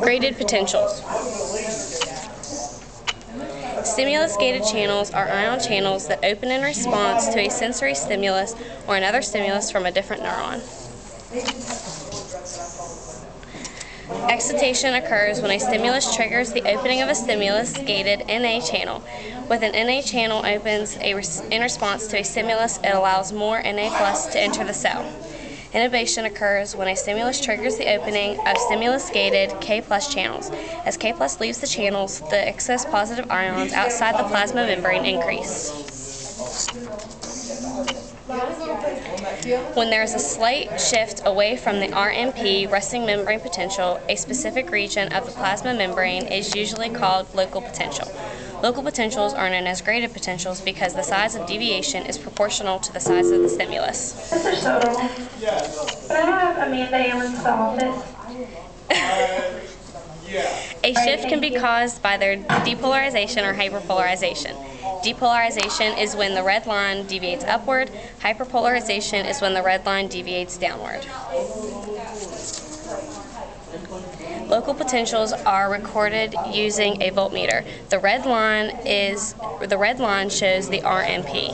Graded potentials. Stimulus-gated channels are ion channels that open in response to a sensory stimulus or another stimulus from a different neuron. Excitation occurs when a stimulus triggers the opening of a stimulus-gated NA channel. With an NA channel opens in response to a stimulus, it allows more Na plus to enter the cell. Inhibition occurs when a stimulus triggers the opening of stimulus-gated K plus channels. As K plus leaves the channels, the excess positive ions outside the plasma membrane increase. When there is a slight shift away from the RMP resting membrane potential, a specific region of the plasma membrane is usually called local potential. Local potentials are known as graded potentials because the size of deviation is proportional to the size of the stimulus. Mr. Soto, I have Amanda Allen to the office? A shift can be caused by their depolarization or hyperpolarization. Depolarization is when the red line deviates upward. Hyperpolarization is when the red line deviates downward. Local potentials are recorded using a voltmeter. The red line is the red line shows the RMP.